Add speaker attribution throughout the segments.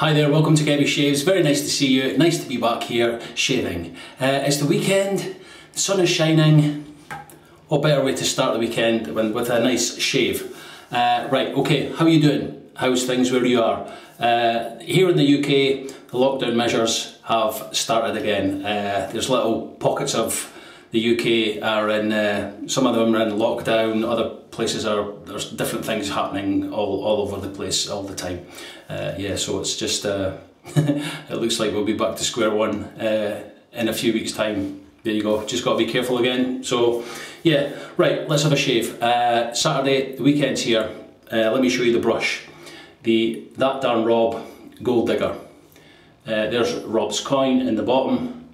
Speaker 1: Hi there, welcome to Kevy Shaves. Very nice to see you. Nice to be back here shaving. Uh, it's the weekend, the sun is shining. What better way to start the weekend than with a nice shave? Uh, right, okay, how are you doing? How's things where you are? Uh, here in the UK, the lockdown measures have started again. Uh, there's little pockets of the UK are in, uh, some of them are in lockdown, other places are, there's different things happening all, all over the place all the time. Uh, yeah, so it's just, uh, it looks like we'll be back to square one uh, in a few weeks' time. There you go, just got to be careful again. So, yeah, right, let's have a shave. Uh, Saturday, the weekend's here. Uh, let me show you the brush. The That Darn Rob Gold Digger. Uh, there's Rob's coin in the bottom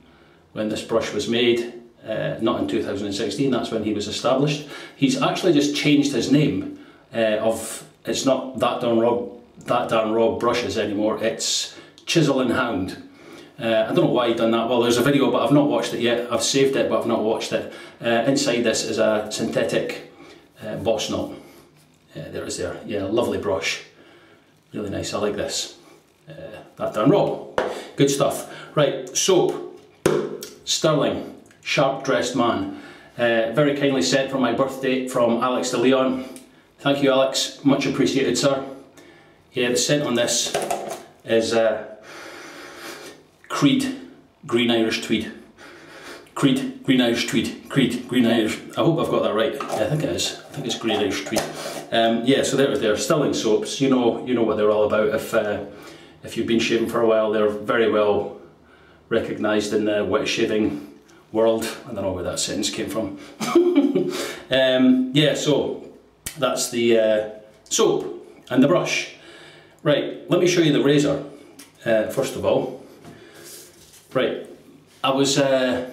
Speaker 1: when this brush was made. Uh, not in 2016, that's when he was established. He's actually just changed his name uh, of, it's not That Darn Rob, That Darn Rob Brushes anymore, it's Chisel and Hound. Uh, I don't know why he done that. Well, there's a video, but I've not watched it yet. I've saved it, but I've not watched it. Uh, inside this is a synthetic uh, boss knot. Uh, there it is there. Yeah, lovely brush. Really nice. I like this. That Darn, Rob. Good stuff. Right, soap. Stirling. Sharp dressed man. Uh, very kindly sent for my birthday from Alex de Leon. Thank you, Alex. Much appreciated, sir. Yeah, the scent on this is uh, Creed Green Irish Tweed. Creed Green Irish Tweed. Creed Green Irish. I hope I've got that right. Yeah, I think it is. I think it's Green Irish Tweed. Um, yeah, so there, they're Stirling soaps. You know, you know what they're all about. If uh, if you've been shaving for a while, they're very well recognised in the wet shaving world. I don't know where that sentence came from. um, yeah, so that's the uh, soap and the brush. Right, let me show you the razor uh, first of all. Right, I was uh,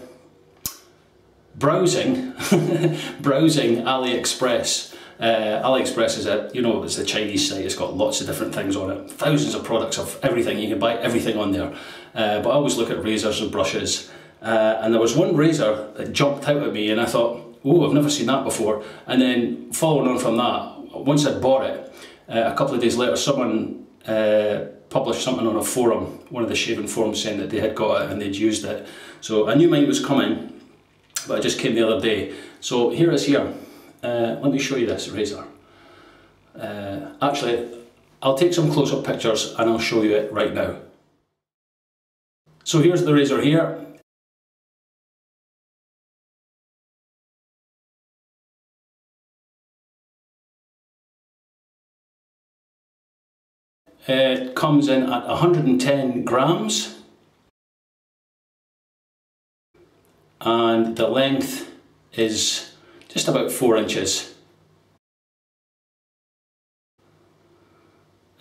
Speaker 1: browsing, browsing AliExpress. Uh, AliExpress is a, you know, it's a Chinese site. It's got lots of different things on it, thousands of products of everything. You can buy everything on there. Uh, but I always look at razors and brushes. Uh, and there was one razor that jumped out at me, and I thought, oh, I've never seen that before. And then following on from that, once I bought it, uh, a couple of days later, someone uh, published something on a forum, one of the shaving forums, saying that they had got it and they'd used it. So I knew mine was coming, but it just came the other day. So here is here. Uh, let me show you this razor. Uh, actually, I'll take some close-up pictures and I'll show you it right now. So here's the razor here. It comes in at 110 grams and the length is just about 4 inches.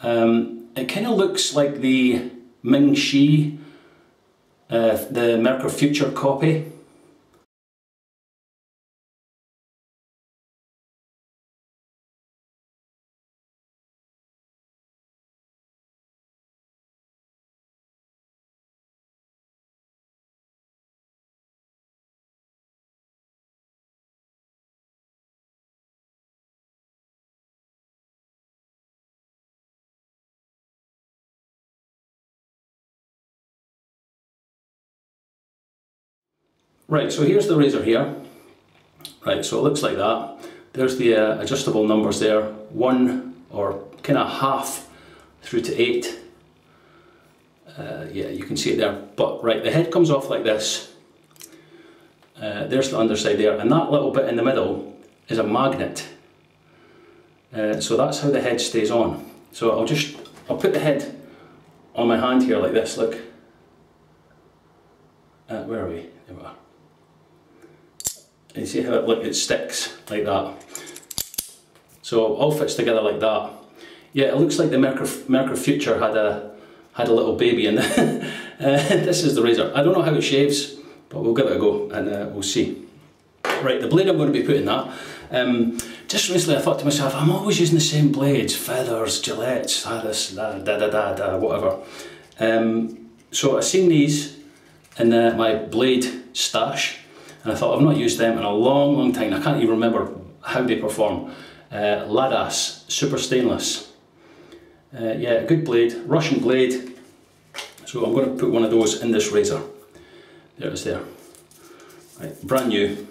Speaker 1: Um, it kind of looks like the Ming Shi, uh, the Merkur Futur copy. Right, so here's the razor here. Right, so it looks like that. There's the uh, adjustable numbers there, one or kind of half through to eight. Uh, yeah, you can see it there. But right, the head comes off like this. Uh, there's the underside there, and that little bit in the middle is a magnet. Uh, so that's how the head stays on. So I'll just, I'll put the head on my hand here like this, look. Uh, where are we? There we are. And you see how it, look, it sticks like that. So all fits together like that. Yeah, it looks like the Merkur Futur had a had a little baby in there. uh, this is the razor. I don't know how it shaves, but we'll give it a go and uh, we'll see. Right, the blade I'm going to be putting that. Um, just recently I thought to myself, I'm always using the same blades, feathers, Gillettes, ah, this, da, da, da, da, da whatever. Um, so I seen these in uh, my blade stash and I thought I've not used them in a long, long time. I can't even remember how they perform. Uh, Ladas Super Stainless. Uh, yeah, good blade, Russian blade. So I'm going to put one of those in this razor. There it is there. Right, brand new,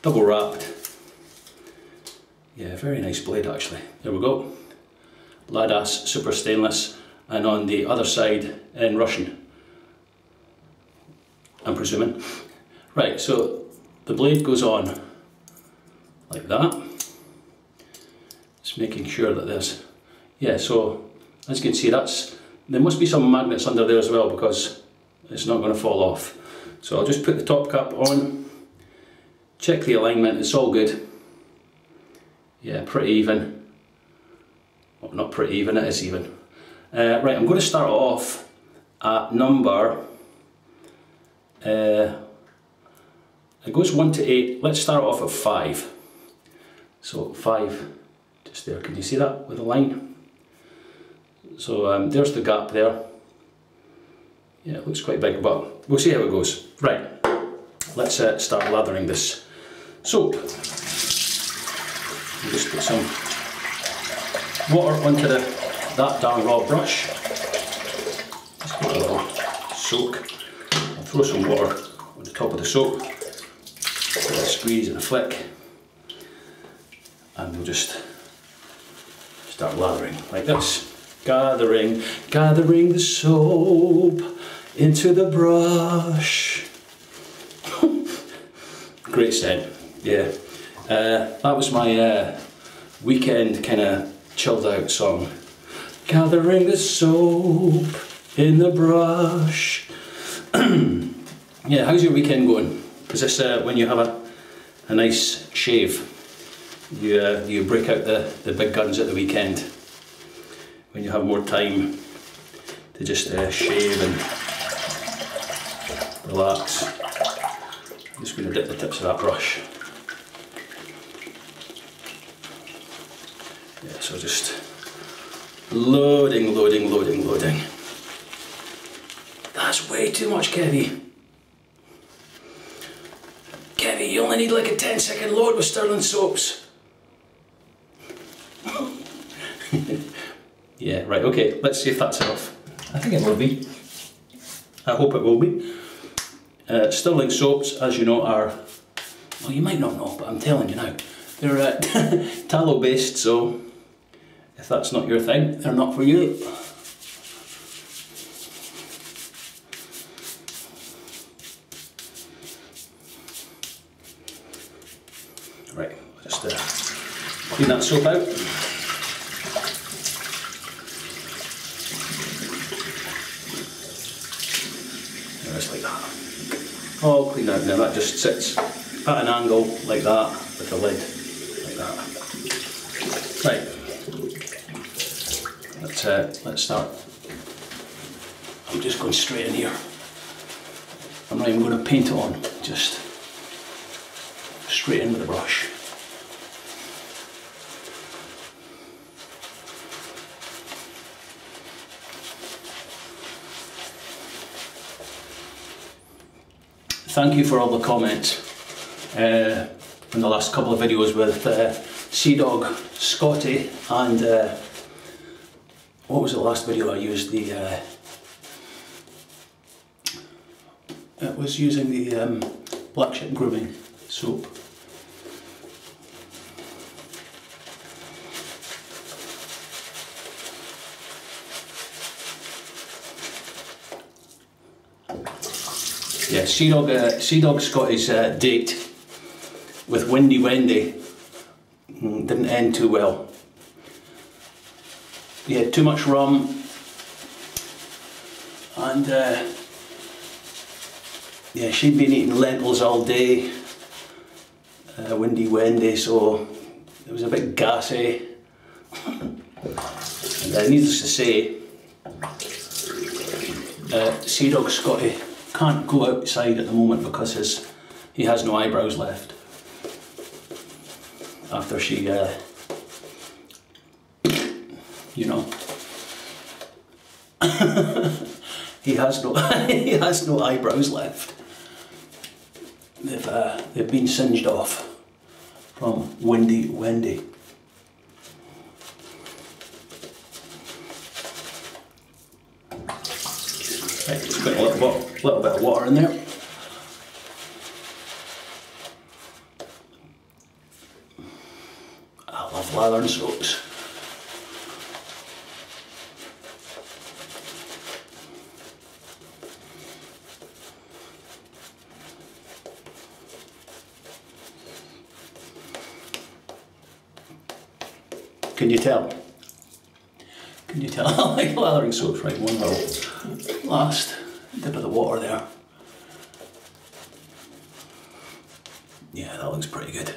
Speaker 1: double wrapped. Yeah, very nice blade actually. There we go. Ladas super stainless and on the other side in Russian. I'm presuming. Right, so the blade goes on like that. Just making sure that there's, yeah, so as you can see that's, there must be some magnets under there as well because it's not going to fall off. So I'll just put the top cap on, check the alignment, it's all good. Yeah, pretty even. Well, not pretty even, it is even. Uh, right, I'm going to start off at number, uh, it goes 1 to 8, let's start off at 5. So 5, just there, can you see that with the line? So um, there's the gap there. Yeah, it looks quite big, but we'll see how it goes. Right, let's uh, start lathering this soap. just put some water onto the, that darn Rob brush. Just a little soak. I'll throw some water on the top of the soap. A squeeze and a flick. And we'll just start lathering like this. Gathering, gathering the soap into the brush. Great scent, yeah. Uh, that was my uh, weekend kind of chilled out song. Gathering the soap in the brush. yeah, how's your weekend going? Is this uh, when you have a, a nice shave? You, uh, you break out the, the big guns at the weekend when you have more time to just uh, shave and relax. I'm just going to dip the tips of that brush. Yeah, so just loading, loading, loading, loading. That's way too much, Kevy. Kevy, you only need like a 10 second load with Stirling soaps. yeah, right, okay, let's see if that's enough. I think it will be. I hope it will be. Uh, Stirling soaps, as you know, are, well, you might not know, but I'm telling you now, they're uh, tallow based, so if that's not your thing, they're not for you. Right, just uh, clean that soap out. Just like that. All clean out now, that just sits at an angle like that with the lid like that. Right, let's, uh, let's start. I'm just going straight in here. I'm not even going to paint it on, just straight in with the brush. Thank you for all the comments uh, in the last couple of videos with uh, Sea Dog, Scotty, and uh, what was the last video I used? The uh, it was using the um, black ship grooming soap. Yeah, Sea Dog, uh, sea Dog's got his uh, date with Windy Wendy. Mm, didn't end too well. He had too much rum and uh, yeah, she'd been eating lentils all day, uh, Windy Wendy, so it was a bit gassy. and uh, needless to say, uh, Sea Dog Scotty can't go outside at the moment because his he has no eyebrows left after she uh, you know. He has no he has no eyebrows left. They've uh, they've been singed off from Windy Wendy Put a little, bit, of water in there. I love lathering soaps. Can you tell? Can you tell? I like lathering soaps, right? One little last dip of the water there. Yeah, that looks pretty good.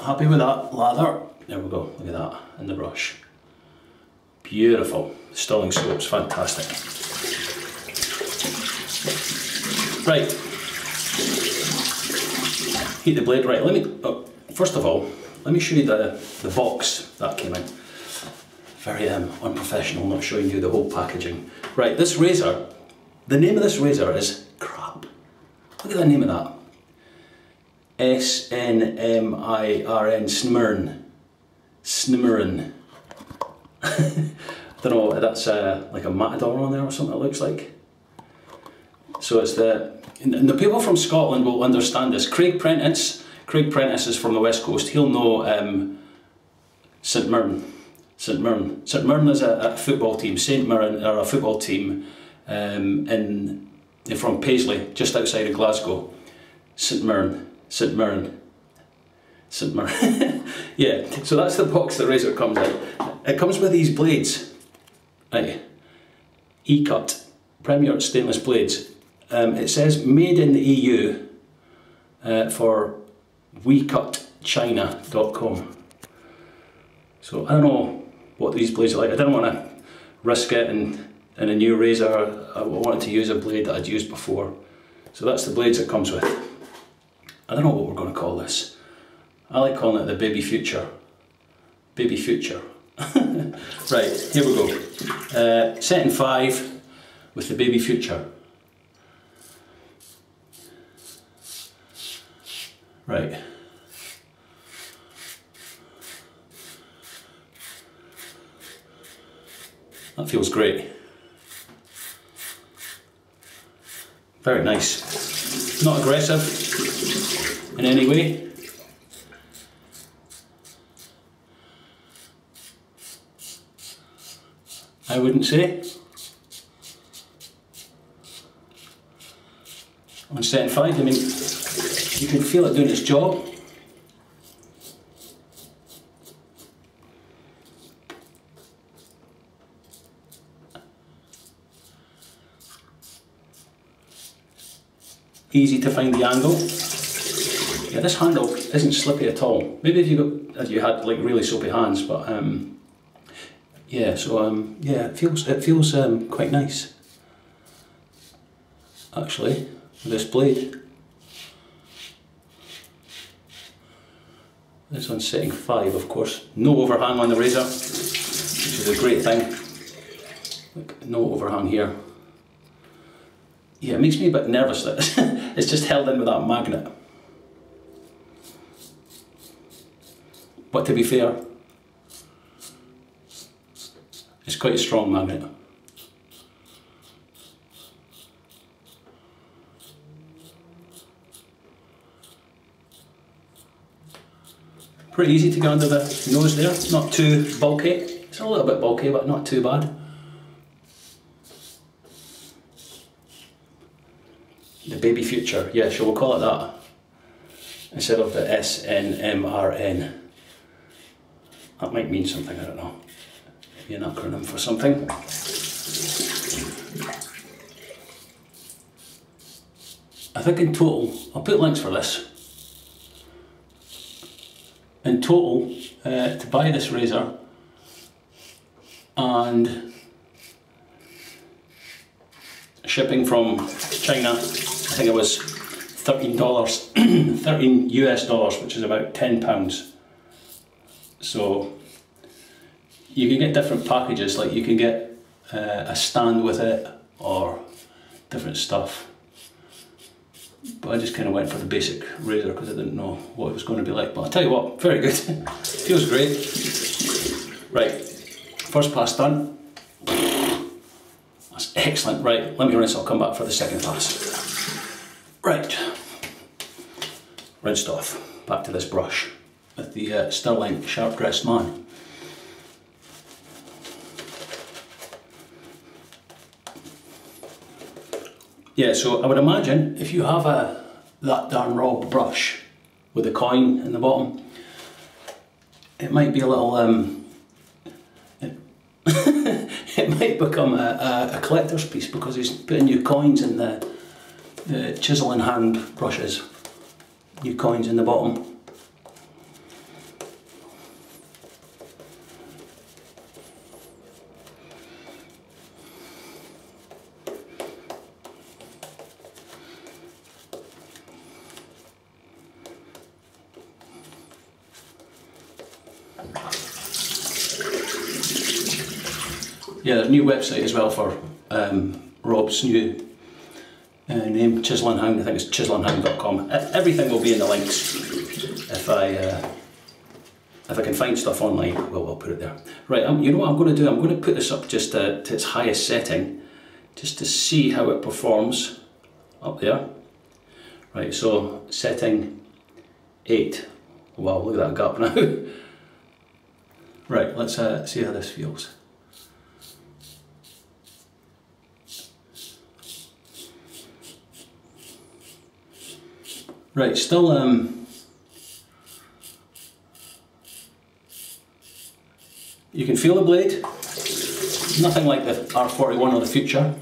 Speaker 1: Happy with that lather? There we go, look at that, in the brush. Beautiful. Stirling soap's fantastic. Right, heat the blade right. Let me, oh, first of all, let me show you the, the box that came in. Very um, unprofessional, not showing you the whole packaging. Right, this razor, the name of this razor is crap. Look at the name of that. S-N-M-I-R-N, Snmirn. Snimmerin. I don't know, that's uh, like a matador on there or something it looks like. So it's the and the people from Scotland will understand this. Craig Prentice, Craig Prentice is from the west coast. He'll know um, St Mirren. St Mirren. St Mirren is a, a, football team. St Mirren are a football team um, in from Paisley, just outside of Glasgow. St Mirren. St Mirren. St Mirren. yeah. So that's the box the razor comes in. It comes with these blades. Right. E-cut. Premier stainless blades um, it says made in the EU uh, for wecutchina.com. So I don't know what these blades are like. I didn't want to risk it in, in a new razor. I wanted to use a blade that I'd used before. So that's the blades it comes with. I don't know what we're going to call this. I like calling it the baby Futur. Baby future. right, here we go. Uh, set in five with the baby Futur. Right. That feels great. Very nice. Not aggressive in any way. I wouldn't say. On set 5, I mean, you can feel it doing its job. Easy to find the angle. Yeah, this handle isn't slippy at all. Maybe if you got, if you had like really soapy hands, but um, yeah. So um, yeah, it feels it feels um, quite nice. Actually, this blade. This one's setting 5 of course. No overhang on the razor, which is a great thing. Look, no overhang here. Yeah, it makes me a bit nervous that it's just held in with that magnet. But to be fair, it's quite a strong magnet. Pretty easy to get under the nose there, not too bulky. It's a little bit bulky, but not too bad. The baby Futur, yeah, shall we call it that? Instead of the S-N-M-R-N. That might mean something, I don't know. Maybe an acronym for something. I think in total, I'll put links for this in total uh, to buy this razor and shipping from China, I think it was $13, 13 US dollars, which is about 10 pounds. So you can get different packages, like you can get uh, a stand with it or different stuff. But I just kind of went for the basic razor because I didn't know what it was going to be like. But I'll tell you what, very good. Feels great. Right, first pass done. That's excellent. Right, let me rinse, I'll come back for the second pass. Right, rinsed off. Back to this brush with the uh, Stirling Sharp Dressed Man. Yeah, so I would imagine if you have a that darn Rob brush with a coin in the bottom, it might be a little um, it, it might become a, a, a, collector's piece because he's putting new coins in the the Chisel and Hound brushes, new coins in the bottom. New website as well for um, Rob's new uh, name, Chisel and Hound. I think it's chiselandhound.com. Everything will be in the links if I uh, if I can find stuff online. Well, I'll put it there. Right, um, you know what I'm going to do? I'm going to put this up just uh, to its highest setting, just to see how it performs up there. Right, so setting eight. Wow, look at that gap now. right, let's uh, see how this feels. Right, still um, you can feel the blade, nothing like the R41 or the Futur.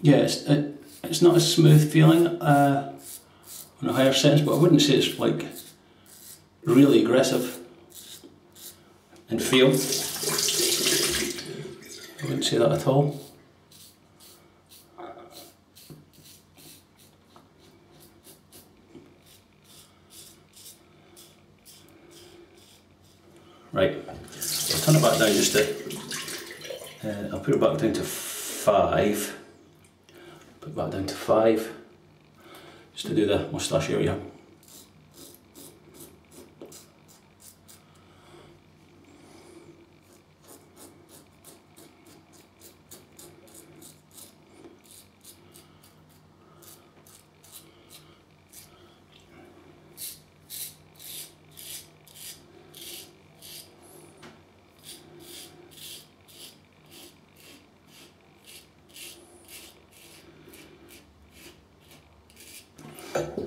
Speaker 1: Yeah, it's, it, it's not a smooth feeling uh, on a higher sense, but I wouldn't say it's like really aggressive and feel. I wouldn't say that at all. Right, I'll turn it back down just to, uh, I'll put it back down to five, put it back down to five, just to do the moustache area.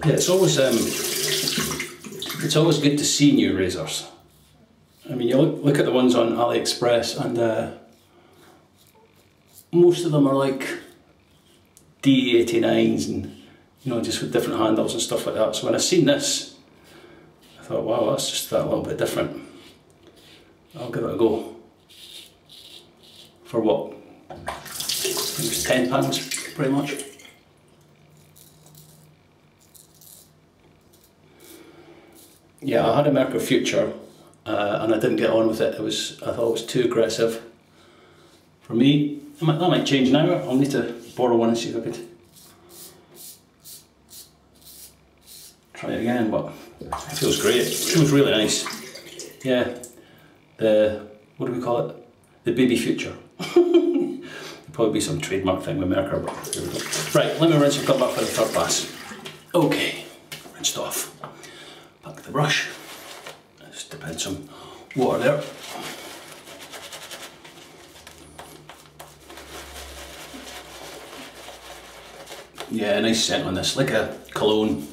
Speaker 1: Yeah, it's always um, it's always good to see new razors. I mean, you look look at the ones on AliExpress, and uh, most of them are like D89s, and you know, just with different handles and stuff like that. So when I seen this, I thought, wow, that's just that little bit different. I'll give it a go. For what? it was ten pounds, pretty much. Yeah, I had a Merkur Futur uh, and I didn't get on with it. It was I thought it was too aggressive for me. Might, that might change now. I'll need to borrow one and see if I could try it again. But it feels great. It feels really nice. Yeah, the what do we call it? The baby Futur. probably be some trademark thing with Merkur, but. Right, let me rinse and come back for the third pass. Okay, rinsed off the brush. Just depends some water there. Yeah, nice scent on this, like a cologne.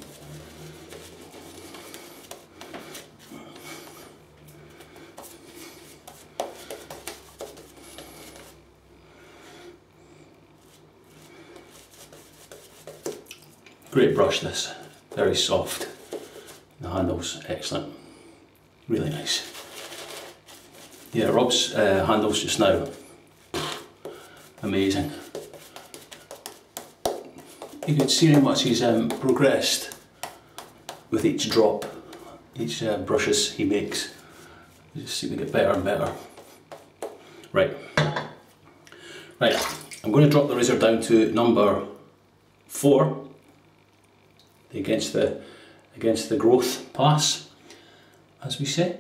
Speaker 1: Great brush this, very soft. Handles, excellent. Really nice. Yeah, Rob's uh, handles just now, amazing. You can see how much he's um, progressed with each drop, each uh, brushes he makes. You just seem to get better and better. Right, right, I'm going to drop the razor down to number four against the against the growth pass, as we say.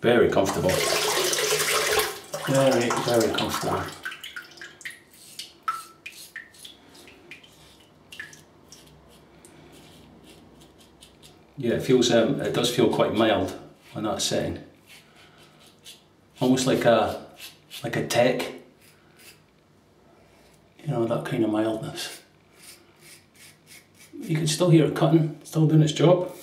Speaker 1: Very comfortable. Very, very comfortable. Yeah, it feels, um, it does feel quite mild on that setting. Almost like a, like a tech. You know, that kind of mildness. You can still hear it cutting, still doing its job.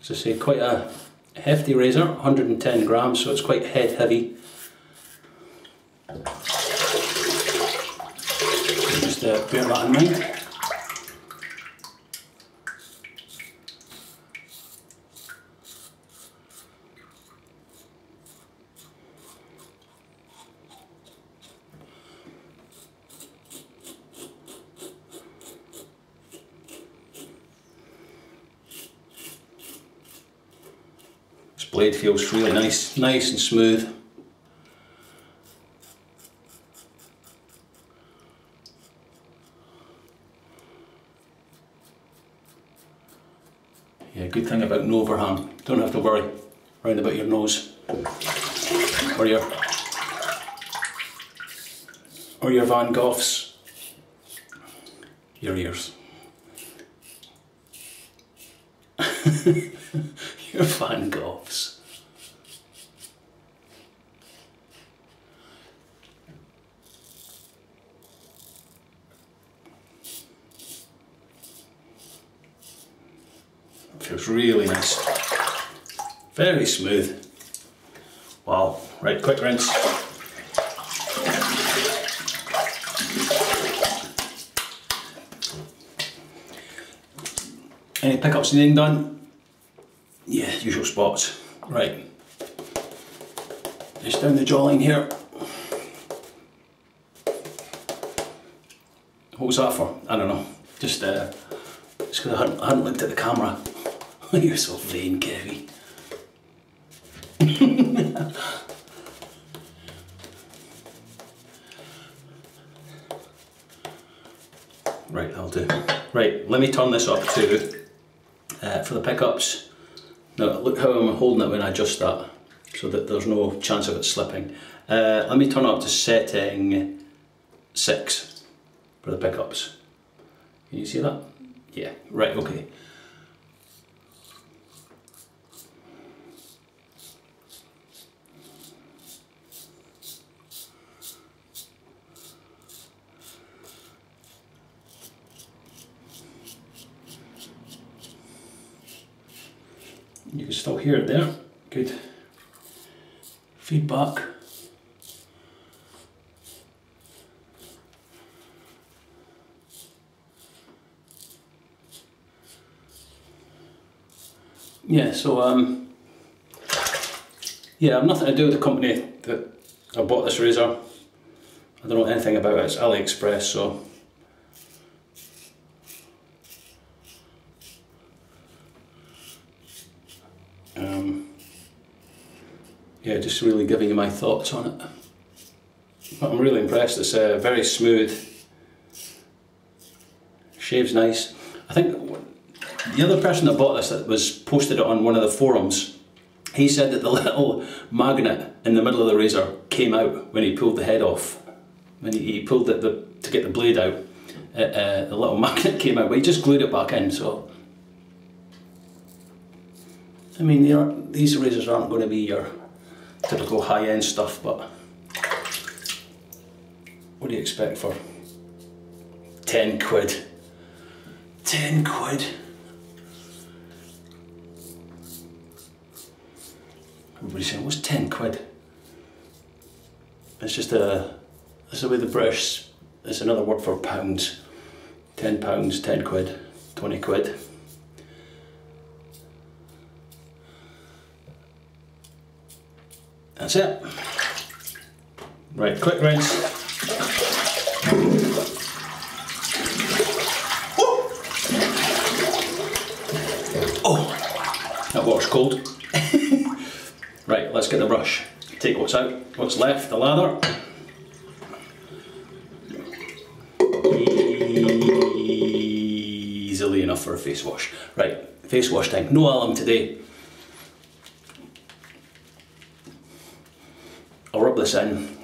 Speaker 1: As I say, quite a hefty razor, 110 grams, so it's quite head heavy. Just uh, bear that in mind. blade feels really nice, nice and smooth. Yeah, good thing about no overhang. Don't have to worry around about your nose or your or your Van Goghs, your ears. your Van Goghs. Feels really nice. Very smooth. Wow, right, quick rinse. Any pickups anything done? Yeah, usual spots. Right. Just down the jawline here. What was that for? I don't know. Just uh, just because I hadn't, I hadn't looked at the camera. You're so vain, Kevy. right, I'll do. Right, let me turn this up to, for the pickups. Now, look how I'm holding it when I adjust that, so that there's no chance of it slipping. Uh, let me turn up to setting 6 for the pickups. Can you see that? Yeah, right, okay. It there. Good feedback. Yeah, so um, yeah, I've nothing to do with the company that I bought this razor. I don't know anything about it. It's AliExpress, so yeah, just really giving you my thoughts on it. But I'm really impressed. It's uh, very smooth. Shaves nice. I think the other person that bought this that was posted it on one of the forums. He said that the little magnet in the middle of the razor came out when he pulled the head off. When he, pulled it the, to get the blade out, uh, uh, the little magnet came out, but he just glued it back in. So I mean, these razors aren't going to be your typical high-end stuff, but what do you expect for 10 quid? 10 quid. Everybody's saying, what's 10 quid? It's just a, that's the way the British, it's another word for pounds. 10 pounds, 10 quid. 20 quid. That's it. Right, quick rinse. Oh! oh, that water's cold. right, let's get the brush. Take what's out, what's left, the lather. Easily enough for a face wash. Right, face wash time. No alum today. I'll rub this in,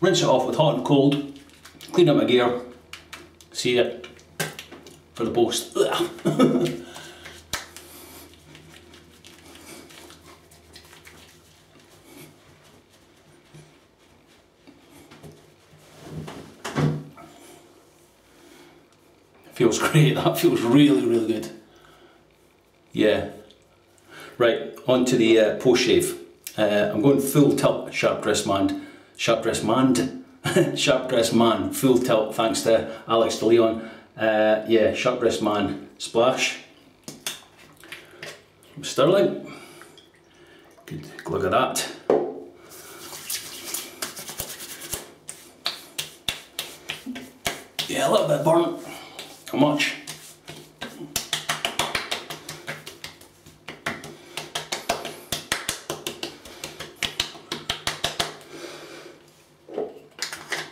Speaker 1: rinse it off with hot and cold, clean up my gear, see it for the post. feels great, that feels really, really good. Yeah. Right, on to the uh, post shave. Uh, I'm going full tilt sharp dress man, sharp dress man, sharp dress man, full tilt thanks to Alex de Leon. Uh, yeah, sharp dress man splash. Stirling. Good look at that. Yeah, a little bit burnt. How much?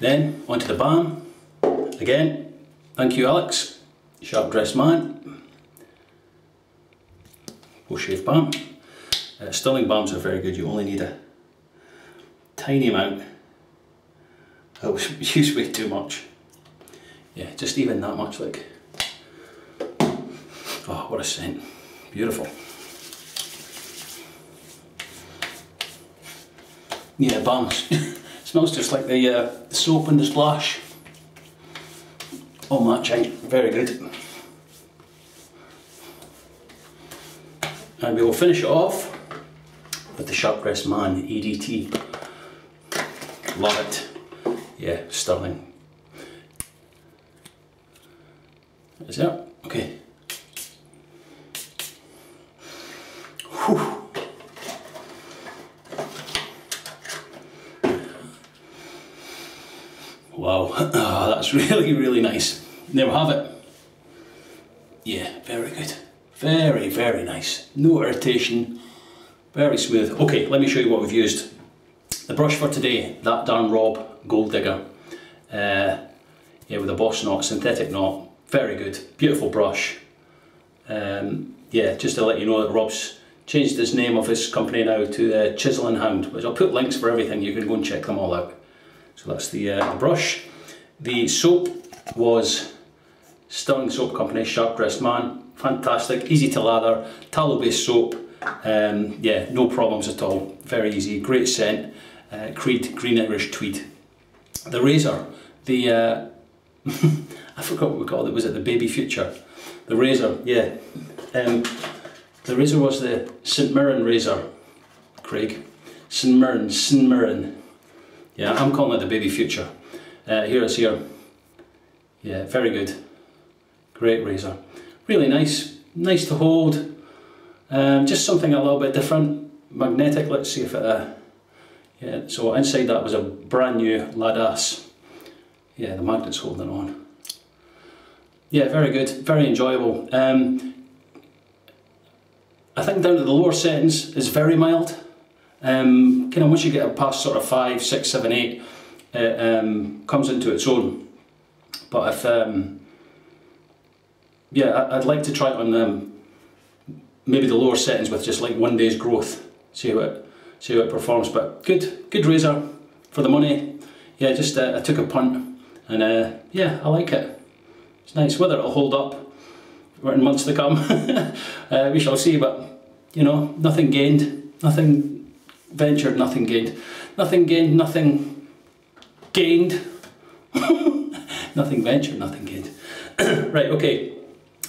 Speaker 1: Then onto the balm. Again, thank you Alex, sharp dressed man. Post shave balm. Uh, balms are very good, you only need a tiny amount. I use way too much. Yeah, just even that much like. Oh, what a scent. Beautiful. Yeah, balms. Smells just like the, uh, soap and the splash. All matching, very good. And we will finish it off with the Sharp Man EDT. Love it. Yeah, stunning. Is that? Okay. Whew. Wow, oh, that's really, really nice. There we have it. Yeah, very good. Very, very nice. No irritation. Very smooth. Okay, let me show you what we've used. The brush for today, that darn Rob Gold Digger. Uh, yeah, with a boss knot, synthetic knot. Very good. Beautiful brush. Um, yeah, just to let you know that Rob's changed his name of his company now to uh, Chisel and Hound, which I'll put links for everything. You can go and check them all out. So that's the, uh, the brush. The soap was Stirling Soap Company, Sharp Dressed Man. Fantastic, easy to lather, tallow based soap. Um, yeah, no problems at all. Very easy, great scent. Uh, Creed Green Irish Tweed. The razor, the uh, I forgot what we called it. Was it the Baby Futur? The razor, yeah. Um, the razor was the St Mirren razor, Craig. St Mirren, St Mirren. Yeah, I'm calling it the Baby Futur. Uh, here it's here. Yeah, very good. Great razor. Really nice. Nice to hold. Um, just something a little bit different. Magnetic, let's see if it... Uh, yeah, so inside that was a brand new Ladas. Yeah, the magnet's holding on. Yeah, very good. Very enjoyable. Um, I think down to the lower settings is very mild. Um, kind of once you get past sort of five, six, seven, eight, it um, comes into its own. But if, um, yeah, I'd like to try it on um, maybe the lower settings with just like one day's growth, see how it, see how it performs. But good, good razor for the money. Yeah, just uh, I took a punt, and uh, yeah, I like it. It's nice. Whether it'll hold up in months to come, uh, we shall see. But you know, nothing gained, nothing ventured, nothing gained, nothing gained, nothing gained, nothing ventured, nothing gained. right, okay.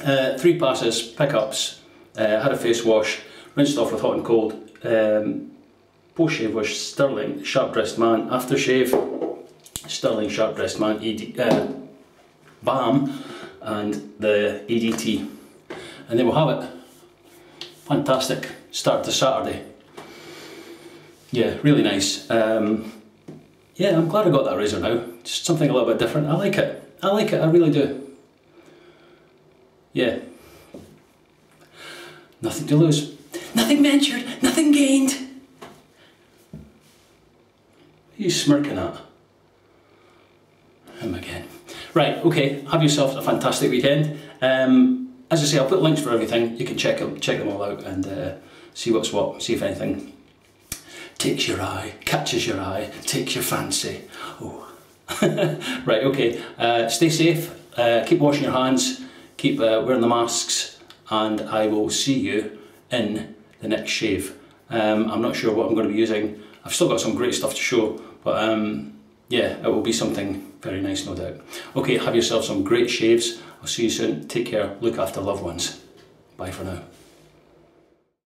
Speaker 1: Uh, three passes, pickups, uh, had a face wash, rinsed off with hot and cold. Um, post shave was Stirling, Sharp Dressed Man. After shave, Stirling, Sharp Dressed Man ED, uh, Balm, and the EDT and they will have it. Fantastic start to Saturday. Yeah, really nice. Um, yeah, I'm glad I got that razor now. Just something a little bit different. I like it. I like it, I really do. Yeah. Nothing to lose. Nothing ventured, nothing gained. What are you smirking at? Him again. Right, okay, have yourself a fantastic weekend. Um, as I say, I'll put links for everything. You can check them, check them all out and uh, see what's what, see if anything takes your eye, catches your eye, takes your fancy. Oh. right, okay, uh, stay safe, uh, keep washing your hands, keep uh, wearing the masks, and I will see you in the next shave. Um, I'm not sure what I'm going to be using. I've still got some great stuff to show, but um, yeah, it will be something very nice, no doubt. Okay, have yourself some great shaves. I'll see you soon. Take care. Look after loved ones. Bye for now.